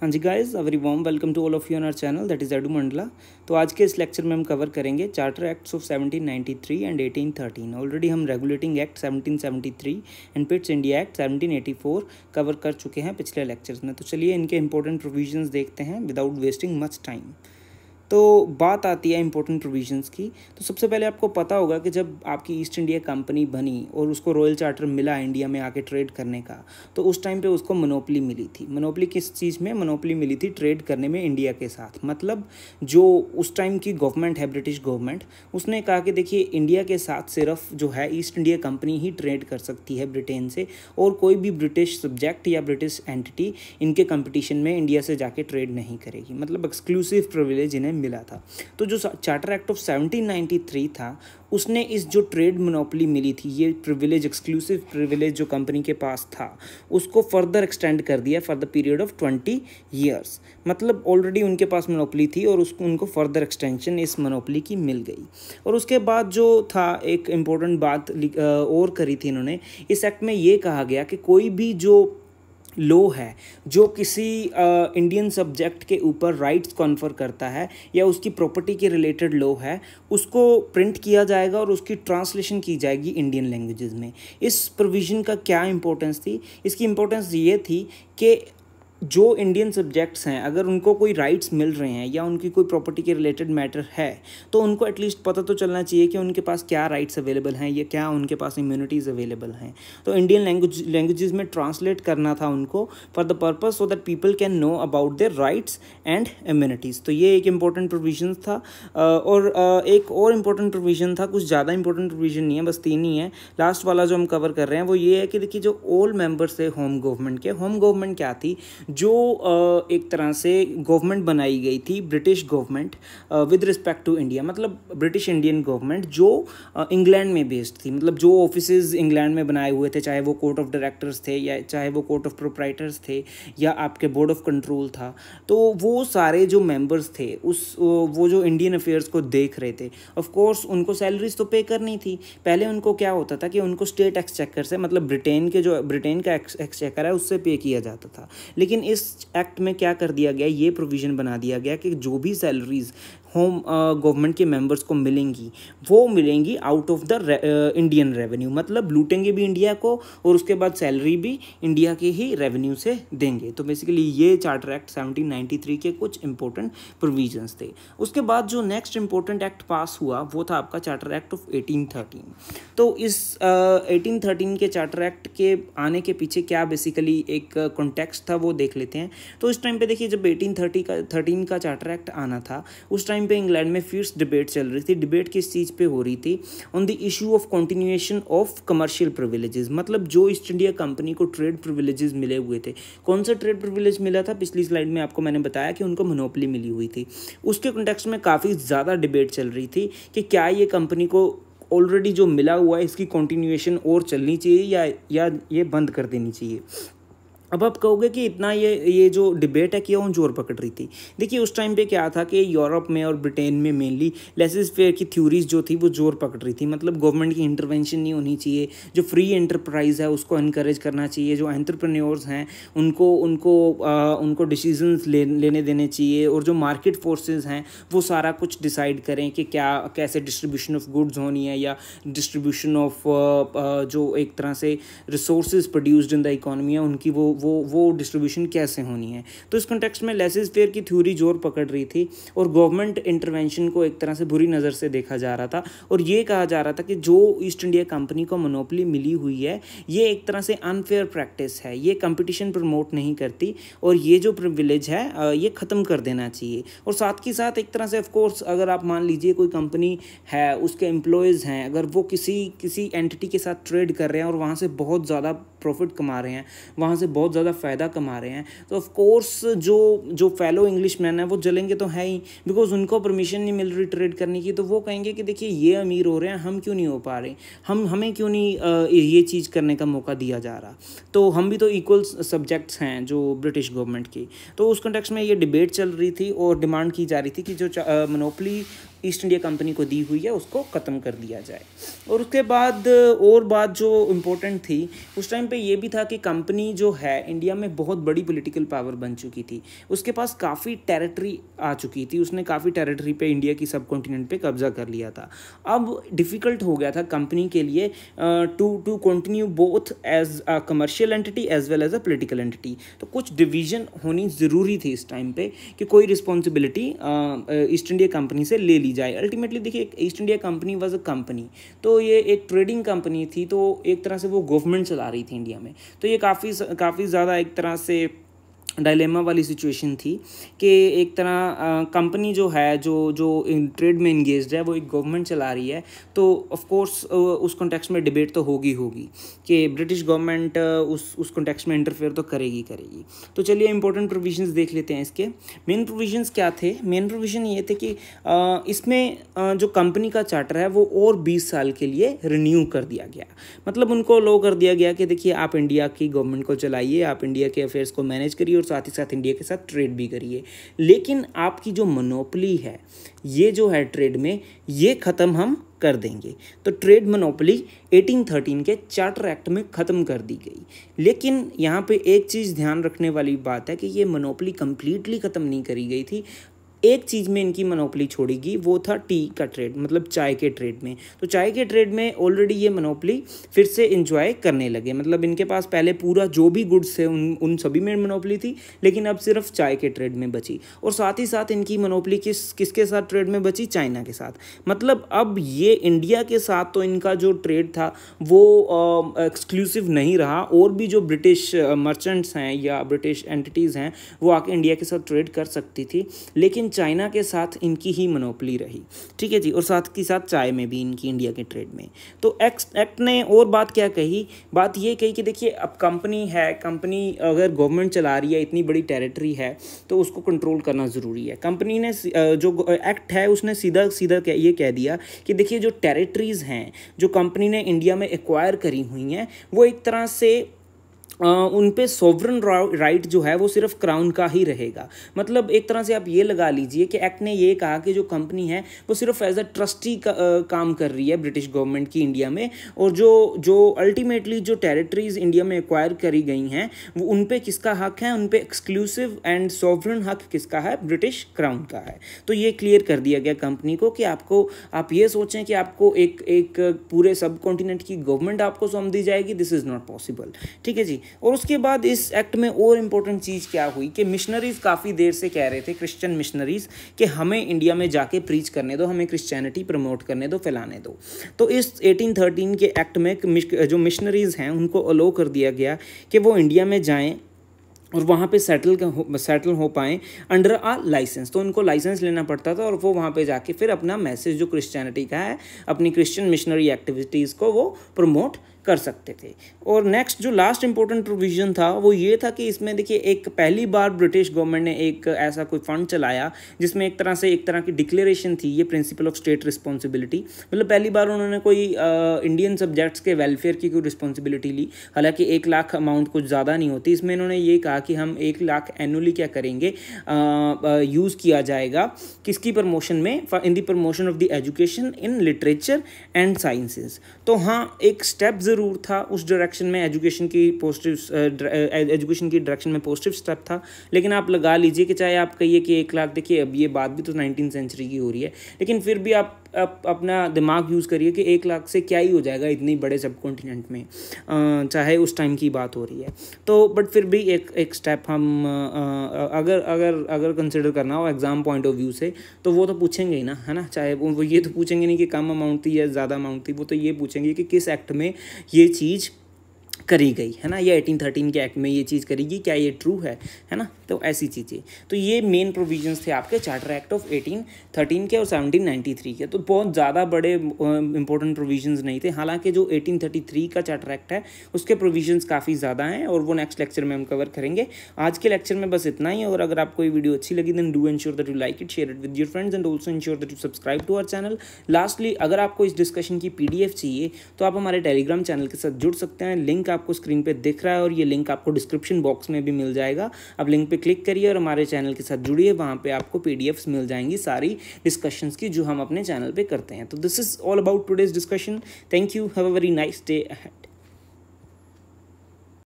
हाँ जी guys very warm welcome to all of you on our channel that is Edu Mandala तो आज के इस लेक्चर में हम कवर करेंगे charter acts of 1793 and 1813 already हम regulating act 1773 and Pitt's India act 1784 cover कर चुके हैं पिछले लेक्चर्स में। तो चलिए इनके इंपॉर्टेंट प्रोविजंस देखते हैं विदाउट वेस्टिंग मच टाइम तो बात आती है इंपॉर्टेंट प्रोविजंस की। तो सबसे पहले आपको पता होगा कि जब आपकी ईस्ट इंडिया कंपनी बनी और उसको रॉयल चार्टर मिला इंडिया में आके ट्रेड करने का तो उस टाइम पे उसको मनोपली मिली थी। मनोपली किस चीज़ में? मनोपली मिली थी ट्रेड करने में इंडिया के साथ। मतलब जो उस टाइम की गवर्नमेंट है ब्रिटिश गवर्नमेंट उसने कहा कि देखिए इंडिया के साथ सिर्फ़ जो है ईस्ट इंडिया कंपनी ही ट्रेड कर सकती है ब्रिटेन से, और कोई भी ब्रिटिश सब्जेक्ट या ब्रिटिश एंटिटी इनके कंपटीशन में इंडिया से जाके ट्रेड नहीं करेगी। मतलब एक्सक्लूसिव प्रिविलेज इन्हें मिला था। तो जो चार्टर एक्ट ऑफ़ 1793 था, उसने इस जो ट्रेड मोनोपली मिली थी, ये प्रिविलेज एक्सक्लूसिव प्रिविलेज जो कंपनी के पास था, उसको फर्दर एक्सटेंड कर दिया for the period of twenty years मतलब ऑलरेडी उनके पास मोनोपली थी और उसको, उनको फर्दर एक्सटेंशन इस मोनोपली की मिल गई। और उसके बाद जो था, एक इम्पोर्टेंट बात और करी थी इन्होंने, इस एक्ट में ये कहा गया कि कोई भी जो लो है, जो किसी इंडियन सब्जेक्ट के ऊपर राइट्स कॉन्फर करता है या उसकी प्रॉपर्टी के रिलेटेड लो है, उसको प्रिंट किया जाएगा और उसकी ट्रांसलेशन की जाएगी इंडियन लैंग्वेजेस में। इस प्रोविज़न का क्या इम्पोर्टेंस थी? इसकी इम्पोर्टेंस ये थी कि जो इंडियन सब्जेक्ट्स हैं, अगर उनको कोई राइट्स मिल रहे हैं या उनकी कोई प्रॉपर्टी के रिलेटेड मैटर है तो उनको एटलीस्ट पता तो चलना चाहिए कि उनके पास क्या राइट्स अवेलेबल हैं या क्या उनके पास इम्यूनिटीज़ अवेलेबल हैं। तो इंडियन लैंग्वेज लैंग्वेजेस में ट्रांसलेट करना था उनको for the purpose so that people can know about their rights and immunities तो ये एक इंपॉर्टेंट प्रोविज़न था। और एक और इम्पोर्टेंट प्रोविज़न था, कुछ ज़्यादा इंपॉर्टेंट प्रोविज़न नहीं है, बस तीन ही है। लास्ट वाला जो हम कवर कर रहे हैं, वो ये है कि देखिए जो ओल्ड मेंबर्स थे होम गवर्नमेंट के होम गवर्नमेंट क्या थी? जो एक तरह से गवर्नमेंट बनाई गई थी British government with respect to India मतलब ब्रिटिश इंडियन गवर्नमेंट जो इंग्लैंड में बेस्ड थी मतलब जो ऑफ़िस इंग्लैंड में बनाए हुए थे, चाहे वो कोर्ट ऑफ़ डायरेक्टर्स थे, या चाहे वो कोर्ट ऑफ़ प्रोप्राइटर्स थे, या आपके बोर्ड ऑफ़ कंट्रोल था तो वो सारे जो मेंबर्स थे, उस वो जो इंडियन अफेयर्स को देख रहे थे ऑफ़ कोर्स उनको सैलरीज तो पे करनी थी। पहले उनको क्या होता था कि उनको स्टेट एक्सचेकर से मतलब ब्रिटेन के जो ब्रिटेन का एक्सचेकर है, उससे पे किया जाता था। लेकिन इस एक्ट में क्या कर दिया गया, ये प्रोविज़न बना दिया गया कि जो भी सैलरीज होम गवर्नमेंट के मेंबर्स को मिलेंगी। वो मिलेंगी out of the Indian revenue मतलब लूटेंगे भी इंडिया को और उसके बाद सैलरी भी इंडिया के ही रेवेन्यू से देंगे। तो बेसिकली ये चार्टर एक्ट 1793 के कुछ इंपॉर्टेंट प्रोविजंस थे। उसके बाद जो नेक्स्ट इंपॉर्टेंट एक्ट पास हुआ वो था आपका चार्टर एक्ट ऑफ़ 1813 तो इस एटीन uh, के चार्टर एक्ट के आने के पीछे क्या बेसिकली एक कॉन्टेक्स्ट था वो देख लेते हैं। तो इस टाइम पे देखिए जब एटीन थर्टी का थर्टीन का चार्टर एक्ट आना था उस टाइम पे इंग्लैंड में फिर्स डिबेट चल रही थी। डिबेट किस चीज़ पे हो रही थी? On the issue of continuation of commercial privileges मतलब जो ईस्ट इंडिया कंपनी को ट्रेड प्रिविलेजेस मिले हुए थे। कौन सा ट्रेड प्रिविलेज मिला था? पिछली स्लाइड में आपको मैंने बताया कि उनको मोनोपली मिली हुई थी। उसके कंटेक्स में काफ़ी ज़्यादा डिबेट चल रही थी कि क्या ये कंपनी को ऑलरेडी जो मिला हुआ है, इसकी कंटिन्यूएशन और चलनी चाहिए या या ये बंद कर देनी चाहिए। अब आप कहोगे कि इतना ये ये जो डिबेट है क्यों ज़ोर पकड़ रही थी। देखिए उस टाइम पे क्या था कि यूरोप में और ब्रिटेन में मेनली लेसिस फेयर की थ्योरीज जो थी वो ज़ोर पकड़ रही थी। मतलब गवर्नमेंट की इंटरवेंशन नहीं होनी चाहिए। जो फ्री एंटरप्राइज है उसको इनक्रेज करना चाहिए। जो एंटरप्रेन्योर्स हैं उनको उनको आ, उनको डिसीजंस ले, लेने देने चाहिए। और जो मार्केट फोर्सेज हैं वो सारा कुछ डिसाइड करें कि क्या कैसे डिस्ट्रीब्यूशन ऑफ़ गुड्स होनी है या डिस्ट्रीब्यूशन ऑफ़ जो एक तरह से resource produced in the economy है उनकी वो वो वो डिस्ट्रीब्यूशन कैसे होनी है? तो इस कंटेक्स्ट में लेसिस फेयर की थ्योरी ज़ोर पकड़ रही थी और गवर्नमेंट इंटरवेंशन को एक तरह से बुरी नज़र से देखा जा रहा था और ये कहा जा रहा था कि जो ईस्ट इंडिया कंपनी को मोनोपली मिली हुई है, ये एक तरह से अनफेयर प्रैक्टिस है। ये कंपटीशन प्रमोट नहीं करती और ये जो प्रिविलेज है ये ख़त्म कर देना चाहिए। और साथ के साथ एक तरह से ऑफकोर्स अगर आप मान लीजिए कोई कंपनी है, उसके एम्प्लॉयज़ हैं, अगर वो किसी किसी एंटिटी के साथ ट्रेड कर रहे हैं और वहाँ से बहुत ज़्यादा प्रॉफिट कमा रहे हैं, वहाँ से बहुत ज़्यादा फ़ायदा कमा रहे हैं। तो ऑफ़ कोर्स जो जो फेलो इंग्लिश मैन है, वो जलेंगे तो है ही बिकॉज़ उनको परमिशन नहीं मिल रही ट्रेड करने की। तो वो कहेंगे कि देखिए, ये अमीर हो रहे हैं, हम क्यों नहीं हो पा रहे? हम, हमें क्यों नहीं ये चीज़ करने का मौका दिया जा रहा? तो हम भी तो इक्वल सब्जेक्ट्स हैं जो ब्रिटिश गवर्नमेंट की। तो उस कंटेक्स में ये डिबेट चल रही थी और डिमांड की जा रही थी कि जो मोनोपली ईस्ट इंडिया कंपनी को दी हुई है, उसको ख़त्म कर दिया जाए। और उसके बाद, और बात जो इम्पोर्टेंट थी, उस टाइम पे ये भी था कि कंपनी जो है, इंडिया में बहुत बड़ी पॉलिटिकल पावर बन चुकी थी। उसके पास काफ़ी टेरिटरी आ चुकी थी। उसने काफ़ी टेरिटरी पे इंडिया की सब कॉन्टिनेंट पर कब्जा कर लिया था। अब डिफ़िकल्ट हो गया था कंपनी के लिए to to continue both as a commercial entity as well as a political entity तो कुछ डिवीज़न होनी ज़रूरी थी इस टाइम पर कि कोई रिस्पॉन्सिबिलिटी ईस्ट इंडिया कंपनी से ले ली जाए। अल्टीमेटली देखिए, एक East India company was a company तो ये एक ट्रेडिंग कंपनी थी तो एक तरह से वो गवर्नमेंट चला रही थी इंडिया में। तो ये काफ़ी काफ़ी ज़्यादा एक तरह से डायलेमा वाली सिचुएशन थी कि एक तरह कंपनी जो है, जो जो ट्रेड में इंगेज है, वो एक गवर्नमेंट चला रही है तो ऑफ़ कोर्स उस कॉन्टेक्स्ट में डिबेट तो होगी होगी कि ब्रिटिश गवर्नमेंट उस उस कॉन्टेक्स्ट में इंटरफेयर तो करेगी करेगी। तो चलिए इंपॉर्टेंट प्रोविजंस देख लेते हैं इसके। मेन प्रोविजंस क्या थे? मेन प्रोविज़न ये थे कि इसमें जो कंपनी का चार्टर है, वो और बीस साल के लिए रिन्यू कर दिया गया। मतलब उनको लो कर दिया गया कि देखिए, आप इंडिया की गवर्नमेंट को चलाइए, आप इंडिया के अफेयर्स को मैनेज करिए और साथ ही साथ इंडिया के साथ ट्रेड भी करिए लेकिन आपकी जो मनोपली है, ये जो है ट्रेड में, ये ख़त्म हम कर देंगे। तो ट्रेड मनोपली 1813 के चार्टर एक्ट में ख़त्म कर दी गई। लेकिन यहाँ पे एक चीज़ ध्यान रखने वाली बात है कि ये मनोपली कम्प्लीटली ख़त्म नहीं करी गई थी। एक चीज़ में इनकी मनोपली छोड़ेगी, वो था टी का ट्रेड मतलब चाय के ट्रेड में। तो चाय के ट्रेड में ऑलरेडी ये मनोपली फिर से इंजॉय करने लगे। मतलब इनके पास पहले पूरा जो भी गुड्स थे, उन उन सभी में मनोपली थी, लेकिन अब सिर्फ़ चाय के ट्रेड में बची। और साथ ही साथ इनकी मनोपली किस, किसके साथ ट्रेड में बची? चाइना के साथ। मतलब अब ये इंडिया के साथ तो इनका जो ट्रेड था, वो एक्सक्लूसिव नहीं रहा। और भी जो ब्रिटिश मर्चेंट्स हैं या ब्रिटिश एंटिटीज़ हैं, वो आके इंडिया के साथ ट्रेड कर सकती थी। लेकिन चाइना के साथ इनकी ही मनोपली रही। ठीक है जी? और साथ के साथ चाय में भी इनकी, इंडिया के ट्रेड में। तो एक्स एक्ट ने और बात क्या कही? बात ये कही कि देखिए, अब कंपनी है कंपनी अगर गवर्नमेंट चला रही है, इतनी बड़ी टेरिटरी है तो उसको कंट्रोल करना ज़रूरी है। कंपनी ने जो एक्ट है, उसने सीधा सीधा ये कह दिया कि देखिए, जो टेरिटरीज़ हैं, जो कंपनी ने इंडिया में एक्वायर करी हुई हैं, वो एक तरह से उन पे सोवरन राइट जो है वो सिर्फ़ क्राउन का ही रहेगा। मतलब एक तरह से आप ये लगा लीजिए कि एक्ट ने ये कहा कि जो कंपनी है वो सिर्फ़ एज अ ट्रस्टी का, आ, काम कर रही है ब्रिटिश गवर्नमेंट की इंडिया में। और जो जो अल्टीमेटली जो टेरिटरीज इंडिया में एक्वायर करी गई हैं वो उन पे किसका हक है? उन पे एक्सक्लूसिव एंड सोवरन हक किसका है? ब्रिटिश क्राउन का है। तो ये क्लियर कर दिया गया कंपनी को कि आपको आप ये सोचें कि आपको एक एक पूरे सब कॉन्टिनेंट की गवर्नमेंट आपको सौंप दी जाएगी। दिस इज़ नॉट पॉसिबल ठीक है जी? और उसके बाद इस एक्ट में और इम्पोर्टेंट चीज़ क्या हुई कि मिशनरीज़ काफ़ी देर से कह रहे थे क्रिश्चियन मिशनरीज़ कि हमें इंडिया में जाके प्रीच करने दो, हमें क्रिश्चियनिटी प्रमोट करने दो, फैलाने दो। तो इस 1813 के एक्ट में जो मिशनरीज़ हैं, उनको अलो कर दिया गया कि वो इंडिया में जाएँ और वहाँ पे सेटल हो सेटल हो पाएँ अंडर आ लाइसेंस तो उनको लाइसेंस लेना पड़ता था और वो वहाँ पे जाके फिर अपना मैसेज जो क्रिश्चियनिटी का है, अपनी क्रिश्चियन मिशनरी एक्टिविटीज़ को वो प्रमोट कर सकते थे। और नेक्स्ट जो लास्ट इंपॉर्टेंट प्रोविज़न था, वो ये था कि इसमें देखिए, एक पहली बार ब्रिटिश गवर्नमेंट ने एक ऐसा कोई फंड चलाया, जिसमें एक तरह से, एक तरह की डिक्लेरेशन थी ये प्रिंसिपल ऑफ़ स्टेट रिस्पॉन्सिबिलिटी मतलब पहली बार उन्होंने कोई इंडियन सब्जेक्ट्स के वेलफेयर की कोई रिस्पॉन्सिबिलिटी ली। हालाँकि एक लाख अमाउंट कुछ ज़्यादा नहीं होती। इसमें इन्होंने ये कहा कि हम एक लाख एनुअली क्या करेंगे? यूज़ किया जाएगा किसकी प्रमोशन में? In the promotion of the education in literature and sciences तो हाँ एक स्टेप ज़रूर था, उस डायरेक्शन में एजुकेशन की पॉजिटिव एजुकेशन की डायरेक्शन में पॉजिटिव स्टेप था। लेकिन आप लगा लीजिए कि चाहे आप कहिए कि एक लाख, देखिए अब ये बात भी तो नाइनटीन सेंचुरी की हो रही है, लेकिन फिर भी आप आप अपना दिमाग यूज़ करिए कि एक लाख से क्या ही हो जाएगा इतनी बड़े सब कॉन्टिनेंट में। आ, चाहे उस टाइम की बात हो रही है। तो बट फिर भी एक एक स्टेप हम आ, अगर अगर अगर कंसिडर करना हो एग्ज़ाम पॉइंट ऑफ़ व्यू से तो वो तो पूछेंगे ही ना है ना? चाहे वो ये तो पूछेंगे नहीं कि कम अमाउंट थी या ज़्यादा अमाउंट थी वो तो ये पूछेंगे कि किस एक्ट में ये चीज़ करी गई, है ना? ये एटीन थर्टीन के एक्ट में ये चीज़ करी गई क्या ये ट्रू है है ना? तो ऐसी चीज़ें। तो ये मेन प्रोविजंस थे आपके charter act of eighteen thirteen के और सेवनटीन नाइन्टी थ्री के। तो बहुत ज़्यादा बड़े इंपॉर्टेंट प्रोविजंस नहीं थे। हालाँकि जो एटीन थर्टी थ्री का चार्टर एक्ट है, उसके प्रोविजंस काफ़ी ज़्यादा हैं और वो नेक्स्ट लेक्चर में हम कवर करेंगे। आज के लेक्चर में बस इतना ही और अगर आपको ये वीडियो अच्छी लगी then do ensure that you like it share it with your friends and also ensure that you subscribe to our channel lastly अगर आपको इस डिस्कशन की पीडीएफ चाहिए तो आप हमारे टेलीग्राम चैनल के साथ जुड़ सकते हैं। लिंक आपको स्क्रीन पे दिख रहा है और ये लिंक आपको डिस्क्रिप्शन बॉक्स में भी मिल जाएगा। आप लिंक पे क्लिक करिए और हमारे चैनल के साथ जुड़िए, वहाँ पे आपको पी मिल जाएँगी सारी डिस्कशंस की जो हम अपने चैनल पर करते हैं। तो this is all about today's discussion thank you have a very nice day ahead